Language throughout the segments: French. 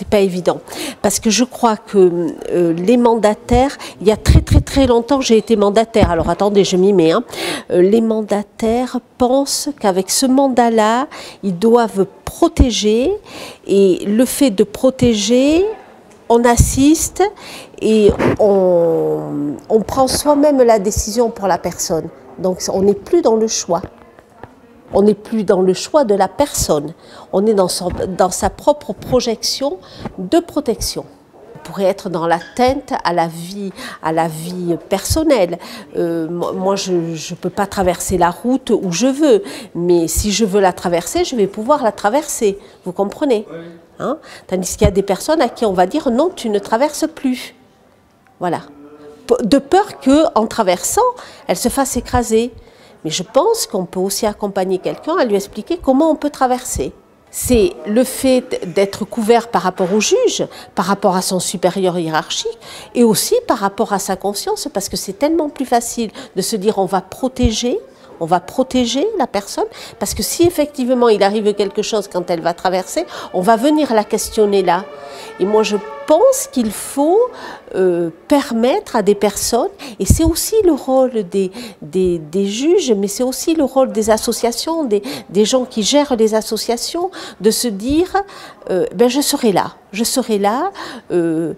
c'est pas évident. Parce que je crois que euh, les mandataires, il y a très très très longtemps, j'ai été mandataire. Alors attendez, je m'y mets. Hein. Euh, les mandataires pensent qu'avec ce mandat-là, ils doivent protéger. Et le fait de protéger, on assiste et on, on prend soi-même la décision pour la personne. Donc on n'est plus dans le choix. On n'est plus dans le choix de la personne, on est dans, dans sa propre projection de protection On pourrait être dans l'atteinte à la vie, à la vie personnelle. Euh, moi, je ne peux pas traverser la route où je veux, mais si je veux la traverser, je vais pouvoir la traverser. Vous comprenez? Hein? Tandis qu'il y a des personnes à qui on va dire non, tu ne traverses plus. Voilà. De peur qu'en traversant, elle se fasse écraser. Mais je pense qu'on peut aussi accompagner quelqu'un à lui expliquer comment on peut traverser. C'est le fait d'être couvert par rapport au juge, par rapport à son supérieur hiérarchique et aussi par rapport à sa conscience parce que c'est tellement plus facile de se dire on va protéger on va protéger la personne parce que si effectivement il arrive quelque chose quand elle va traverser, on va venir la questionner là. Et moi je pense qu'il faut euh, permettre à des personnes, et c'est aussi le rôle des, des, juges, mais c'est aussi le rôle des associations, des, des, gens qui gèrent les associations, de se dire, euh, ben je serai là, je serai là, euh,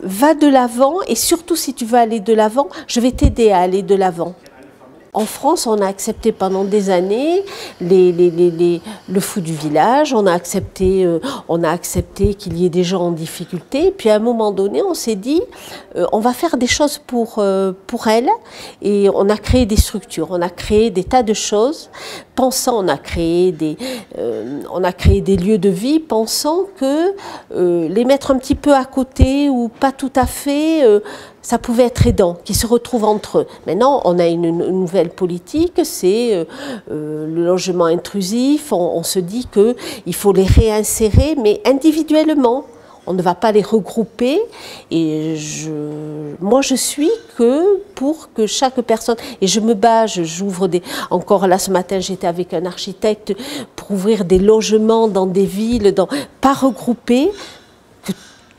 va de l'avant, et surtout si tu veux aller de l'avant, je vais t'aider à aller de l'avant. En France, on a accepté pendant des années le fou du village, on a accepté, euh, accepté qu'il y ait des gens en difficulté. Puis à un moment donné, on s'est dit, euh, on va faire des choses pour, euh, pour elles. Et on a créé des structures, on a créé des tas de choses, pensant, on a créé des, on a créé des lieux de vie, pensant que les mettre un petit peu à côté ou pas tout à fait ça pouvait être aidant, qui se retrouvent entre eux. Maintenant, on a une, nouvelle politique, c'est euh, euh, le logement intrusif. On, se dit qu'il faut les réinsérer, mais individuellement. On ne va pas les regrouper. Et moi, je suis que pour que chaque personne. Et je me bats, j'ouvre des. Encore là, ce matin, j'étais avec un architecte pour ouvrir des logements dans des villes, dans, pas regrouper,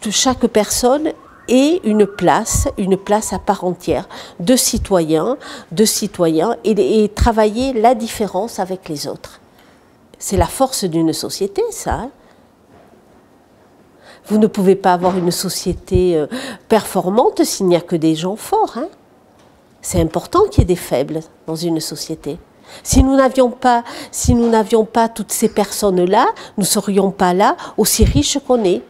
que chaque personne et une place, une place à part entière de citoyens, de citoyens et, travailler la différence avec les autres. C'est la force d'une société, ça. Hein. Vous ne pouvez pas avoir une société euh, performante s'il n'y a que des gens forts. Hein. C'est important qu'il y ait des faibles dans une société. Si nous n'avions pas, si nous n'avions pas toutes ces personnes-là, nous ne serions pas là aussi riches qu'on est.